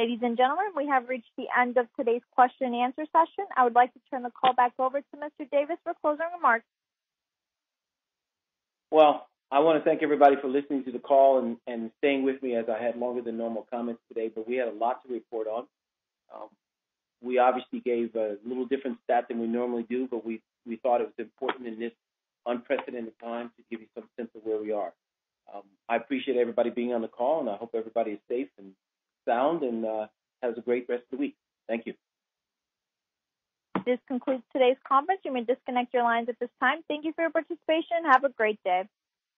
Ladies and gentlemen, we have reached the end of today's question and answer session. I would like to turn the call back over to Mr. Davis for closing remarks. Well, I want to thank everybody for listening to the call and, and staying with me as I had longer than normal comments today, but we had a lot to report on. Um, we obviously gave a little different stat than we normally do, but we, we thought it was important in this unprecedented time to give you some sense of where we are. Um, I appreciate everybody being on the call, and I hope everybody is safe and sound and uh, has a great rest of the week. Thank you. This concludes today's conference. You may disconnect your lines at this time. Thank you for your participation. Have a great day.